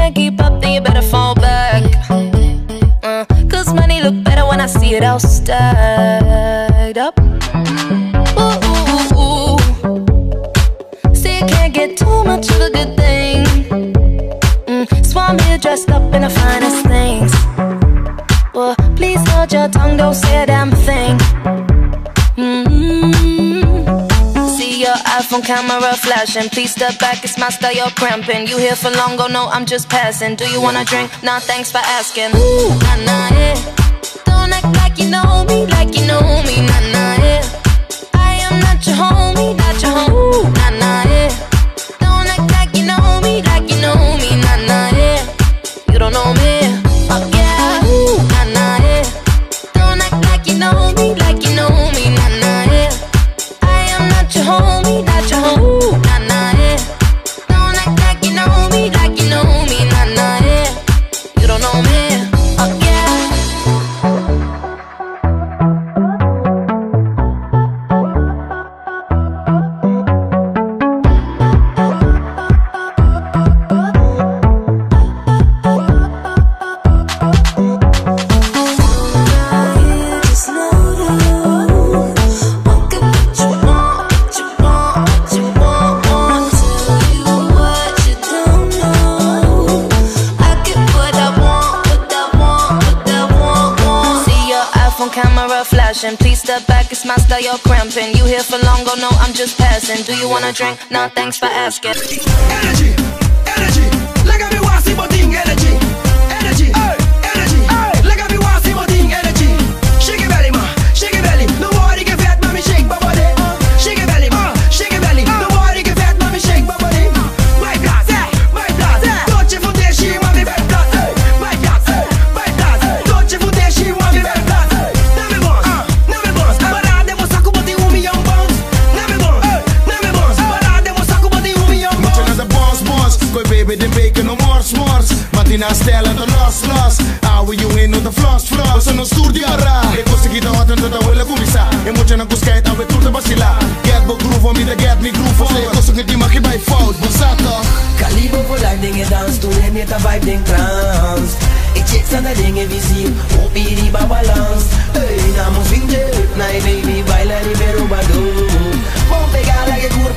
can't keep up, then you better fall back. Uh, Cause money look better when I see it all stacked up. Ooh, ooh, ooh, See, you can't get too much of a good thing. Mm, so I'm here dressed up in the finest things. Well, please hold your tongue, don't say a damn thing. iPhone camera flashing. Please step back, it's my style, you're cramping. You here for long, go no, I'm just passing. Do you wanna drink? Nah, thanks for asking. Ooh, nah, nah, yeah. Don't act like you know me, like you know me, nah, flashing. Please step back, it's my style, you're cramping. You here for long, go no, I'm just passing. Do you wanna drink? Nah, thanks for asking. Energy. Baby de bacon no mors, mors Matina stellen de los, los Ouwe jongen no de floss, floss? Stoer die ara Ik was ik hier wat en dat wil ik kumisa En moet je naar kuskait aan we toe te basila. Get bo groove om de get me groove. Of ik was ik die mag je bij fout Bossa toch Kaliber voor life dingen dans Toen en net een vibe ding trans Ik check zijn de dingen visier Op hier die balans Hey, na mo swing je Night baby, baila libero bado Mon pegala que curpe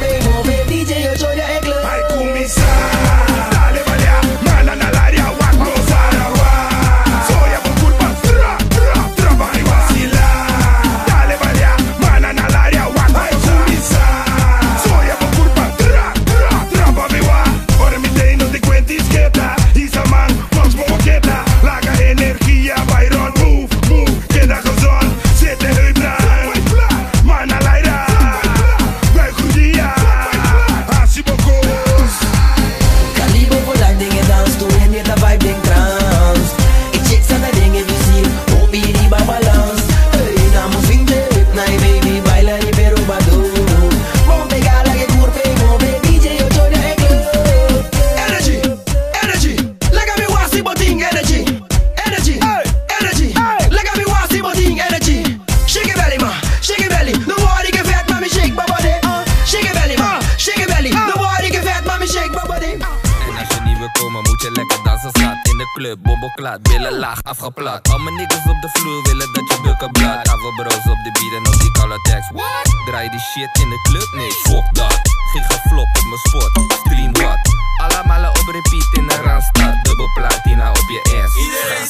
club, bomboklaat, billen laag, afgeplat Al mijn niggas op de vloer willen dat je bulken blad. Avo bros op de beat en op die koude What? Draai die shit in de club? Nee, fuck dat. Giga flop op mijn spot, stream wat? Allemaal op repeat in de Randstad. Dubbel platina op je ass. Iedereen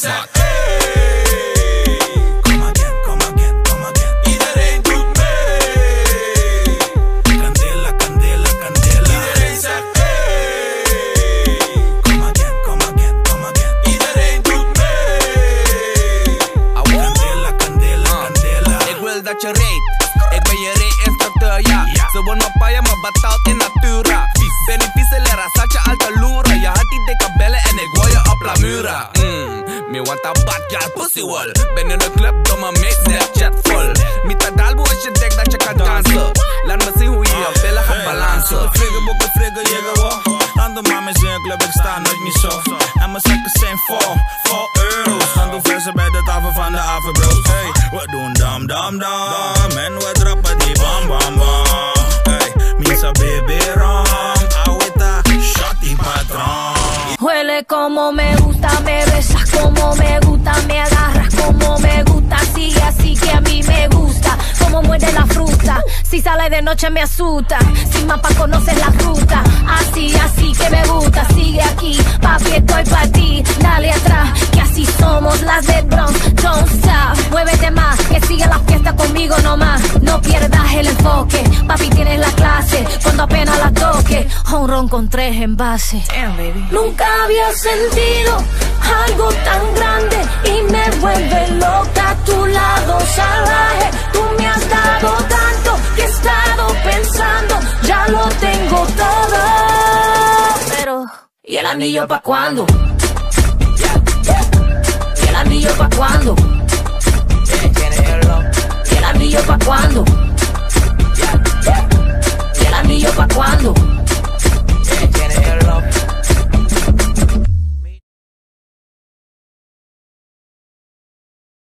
Ik ben je re-instructeur, ja. Ze wonen op je maar betaald in natura. Beneficiële zat je al te loeren. Je had die dikke bellen en ik wil je op la mura. Mm, Me want a bad girl pussy wall Ben in de club, domme meid, Snapchat vol. Met een dalbo als je denkt dat je kan dansen. Laat me zien hoe je je billen gaat balansen. Friggen, bokken, friggen, jiggen, wo Andere mames in een club, ik sta nooit niet zo. En mijn zakken zijn vol, dam, dam, En we trappen die bam, bam, bam Hey, misa baby ram Awita, shot die patron. Huele como me gusta, me besas como me gusta, me sola y de noche me asusta. Sin mapa conoces la ruta. Así, así que me gusta. Sigue aquí, papi, estoy para ti. Dale atrás, que así somos las de Bronx. Don't stop, muévete más. Que siga la fiesta conmigo nomás. No pierdas el enfoque. Papi, tienes la clase. Cuando apenas la toque. Un ron con tres envases. Nunca había sentido algo tan grande y me vuelve loca a tu lado salvaje. Anillo pa' cuándo? ¿Y el anillo pa' cuándo?